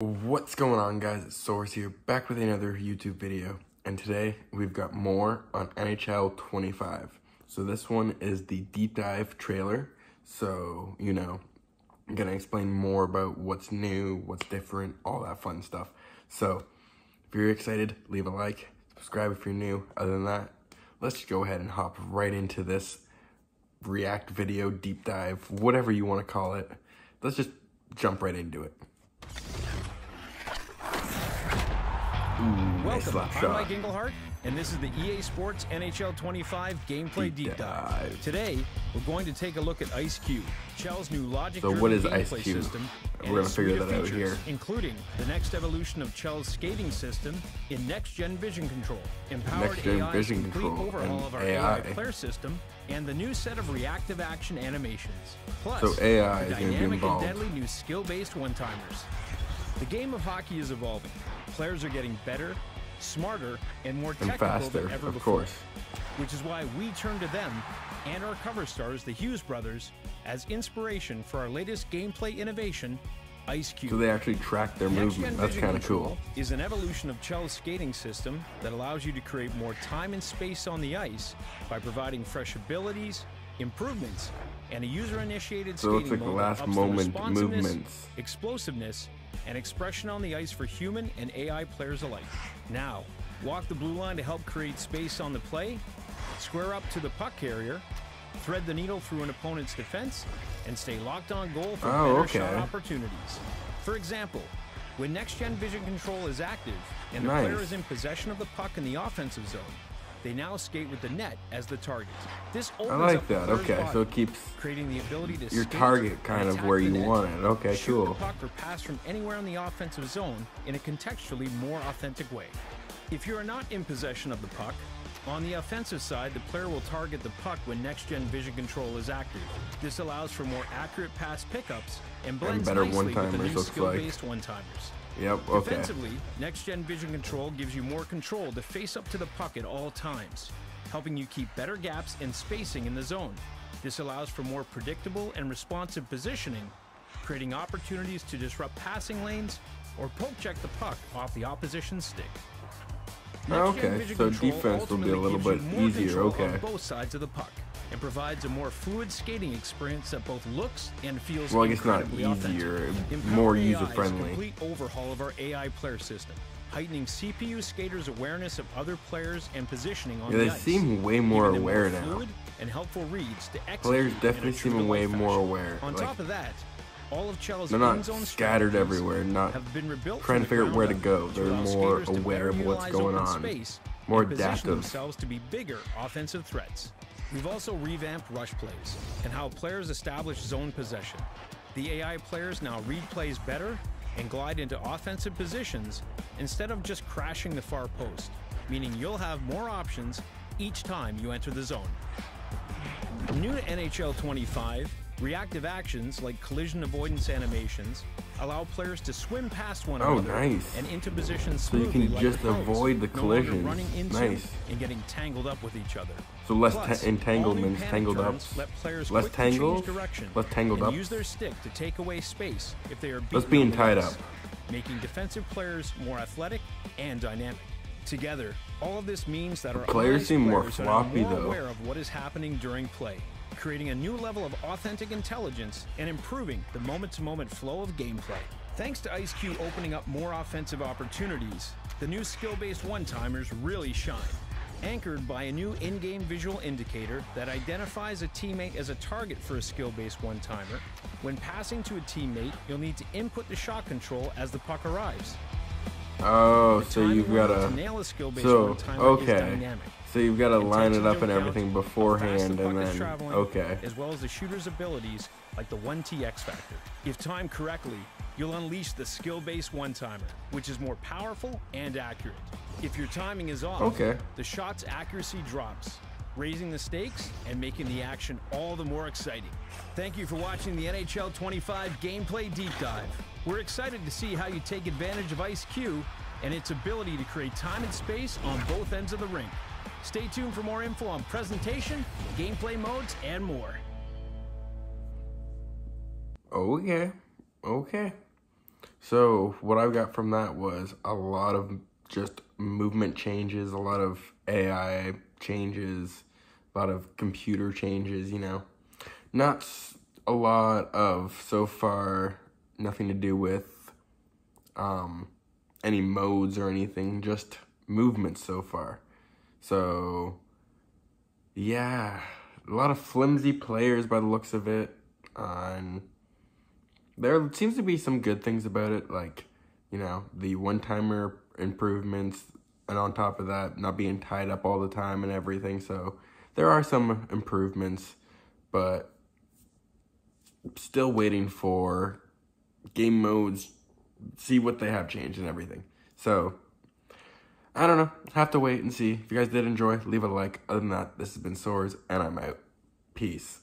What's going on guys, it's Soaarz here, back with another YouTube video, and today we've got more on NHL 25. So this one is the deep dive trailer, so, you know, I'm gonna explain more about what's new, what's different, all that fun stuff. So, if you're excited, leave a like, subscribe if you're new. Other than that, let's just go ahead and hop right into this react video, deep dive, whatever you wanna call it. Let's just jump right into it. Welcome. slap I'm. Mike Engelhart, and this is the EA Sports NHL 25 Gameplay Deep Deep, dive. dive. Today, we're going to take a look at Ice Q, Chel's new logic So what is Ice Q? system. We're gonna figure suite of that out features, here. Including the next evolution of Chel's skating system in next-gen vision control, empowered Next-gen AI's vision complete control overhaul of our AI. AI player system, and the new set of reactive action animations. Plus, So AI is dynamic and deadly new skill-based one-timers. The game of hockey is evolving. Players are getting better, smarter, and more And faster, than ever of before. course. Which is why we turn to them and our cover stars, the Hughes brothers, as inspiration for our latest gameplay innovation, Ice Q. So they actually track their Next-gen movement. That's kind of cool. Is an evolution of Chel's skating system that allows you to create more time and space on the ice by providing fresh abilities, improvements, and a user-initiated So skating like the mode last ups moment responsiveness, movements. explosiveness, and expression on the ice for human and AI players alike. Now, walk the blue line to help create space on the play, square up to the puck carrier, thread the needle through an opponent's defense, and stay locked on goal for Oh, better okay. shot opportunities. For example, when next gen vision control is active and the Nice. player is in possession of the puck in the offensive zone, they now skate with the net as the target. This I like that. Okay, body, so it keeps creating the ability to your target kind of where you net, want it. Okay, cool. puck or pass from anywhere in the offensive zone in a contextually more authentic way. If you are not in possession of the puck, on the offensive side, the player will target the puck when next-gen vision control is active. This allows for more accurate pass pickups and blends better nicely with the one-timers, new skill-based one-timers. Yep, okay. Defensively, next-gen vision control gives you more control to face up to the puck at all times, helping you keep better gaps and spacing in the zone. This allows for more predictable and responsive positioning, creating opportunities to disrupt passing lanes or poke check the puck off the opposition's stick. Okay, so defense will be a little bit easier, okay. Both sides of the puck, and provides a more fluid skating experience that both looks and feels Well, I guess not easier, more a user-friendly. complete overhaul of our AI player system, heightening CPU skaters' awareness of other players and positioning on Yeah, the they ice. seem way more aware now. and helpful reads to Players definitely seem way more aware, On like, top of that, all of They're not scattered everywhere, not have been rebuilt trying to figure out where to go. They're more aware of what's going on. space More adaptive. themselves to be bigger offensive threats. We've also revamped rush plays and how players establish zone possession. The AI players now read plays better and glide into offensive positions instead of just crashing the far post, meaning you'll have more options each time you enter the zone. New to NHL 25, reactive actions like collision avoidance animations allow players to swim past one Oh, another nice. and into positions So you can like just pros, avoid the no running into Nice. and getting tangled up with each other. So less Plus, ta- entanglements, tangled ups, let players less quickly change tangles, direction less tangled up. use their stick to take away space if they are beaten being tied up. making defensive players more athletic and dynamic. Together, all of this means that our players seem more players floppy, more though. aware of what is happening during play, creating a new level of authentic intelligence and improving the moment-to-moment flow of gameplay. Thanks to Ice Q opening up more offensive opportunities, the new skill-based one-timers really shine. Anchored by a new in-game visual indicator that identifies a teammate as a target for a skill-based one-timer, when passing to a teammate, you'll need to input the shot control as the puck arrives. Oh, so you've gotta. nail a skill-based So one-timer is okay, dynamic. So you've gotta line it up and everything how fast the beforehand, and then traveling, okay. As well as the shooter's abilities, like the 1T X Factor. If timed correctly, you'll unleash the skill-based one-timer, which is more powerful and accurate. If your timing is off, Okay. the shot's accuracy drops, raising the stakes and making the action all the more exciting. Thank you for watching the NHL 25 Gameplay Deep Dive. We're excited to see how you take advantage of Ice Q and its ability to create time and space on both ends of the rink. Stay tuned for more info on presentation, gameplay modes, and more. Okay, okay. So what I got from that was a lot of just movement changes, a lot of AI changes, a lot of computer changes, you know. Not a lot of so far nothing to do with um any modes or anything, just movements so far. So yeah, a lot of flimsy players by the looks of it. And there seems to be some good things about it, like, you know, the one timer improvements, and on top of that, not being tied up all the time and everything. So there are some improvements, but still waiting for game modes, see what they have changed and everything. So I don't know. Have to wait and see. If you guys did enjoy, leave a like. Other than that, this has been Soaarz, and I'm out. Peace.